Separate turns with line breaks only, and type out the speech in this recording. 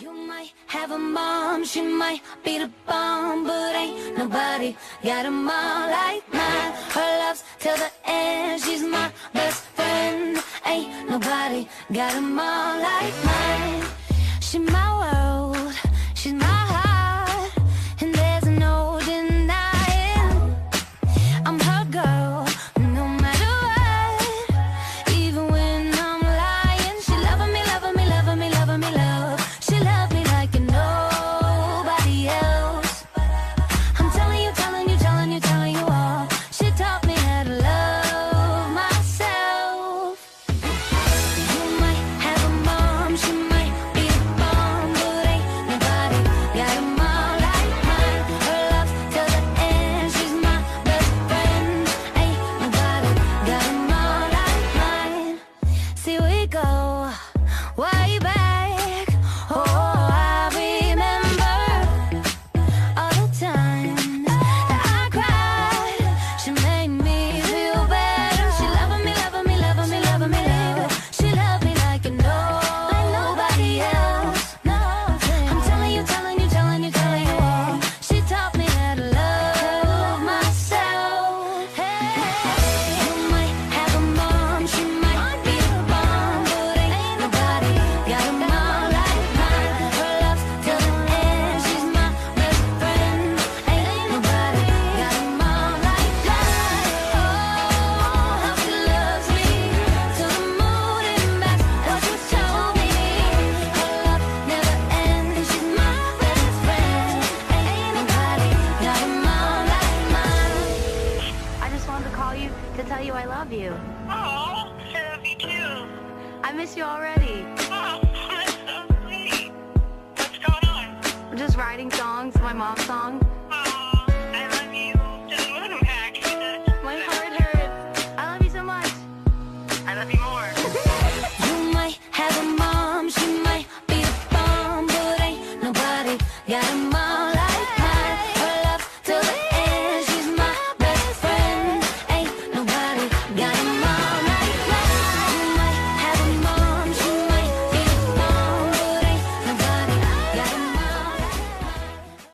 You might have a mom, she might be the bomb, but ain't nobody got a mom like mine. Her love's till the end, she's my best friend. Ain't nobody got a mom. go way back.
tell you I love you.
Oh, I love you too.
I miss you already.
Oh, that's so sweet. What's going on?
I'm just writing songs, my mom's song. My heart hurts. I love you so much.
I love you more.